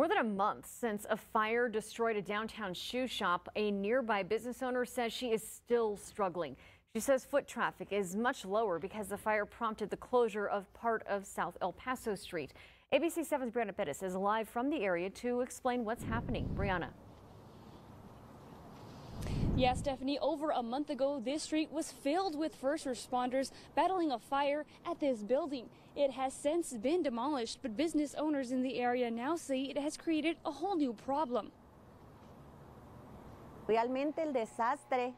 More than a month since a fire destroyed a downtown shoe shop, a nearby business owner says she is still struggling. She says foot traffic is much lower because the fire prompted the closure of part of South El Paso Street. ABC 7's Brianna Pettis is live from the area to explain what's happening. Brianna. Yeah, Stephanie, over a month ago, this street was filled with first responders battling a fire at this building. It has since been demolished, but business owners in the area now say it has created a whole new problem. Realmente el desastre.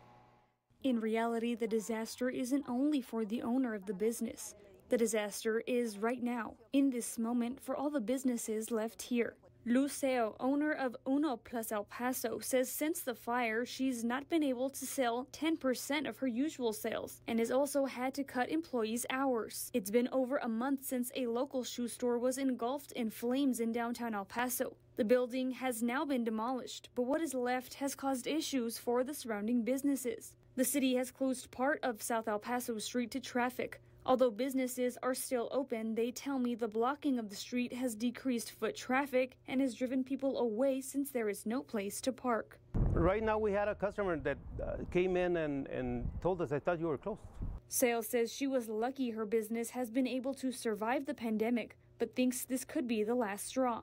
In reality, the disaster isn't only for the owner of the business. The disaster is right now, in this moment, for all the businesses left here. Luceo, owner of Uno Plus El Paso, says since the fire, she's not been able to sell 10% of her usual sales and has also had to cut employees' hours. It's been over a month since a local shoe store was engulfed in flames in downtown El Paso. The building has now been demolished, but what is left has caused issues for the surrounding businesses. The city has closed part of South El Paso Street to traffic. Although businesses are still open, they tell me the blocking of the street has decreased foot traffic and has driven people away since there is no place to park. Right now, we had a customer that uh, came in and, and told us, I thought you were closed. Sales says she was lucky her business has been able to survive the pandemic, but thinks this could be the last straw.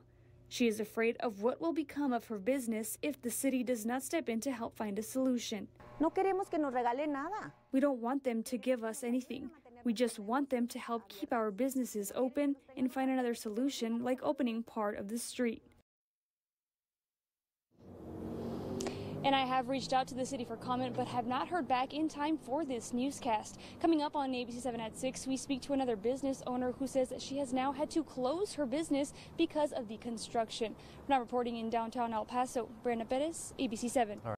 She is afraid of what will become of her business if the city does not step in to help find a solution. No queremos que nos regalen nada. We don't want them to give us anything. We just want them to help keep our businesses open and find another solution like opening part of the street. And I have reached out to the city for comment, but have not heard back in time for this newscast. Coming up on ABC 7 at 6, we speak to another business owner who says she has now had to close her business because of the construction. We're now reporting in downtown El Paso. Brenda Perez, ABC 7.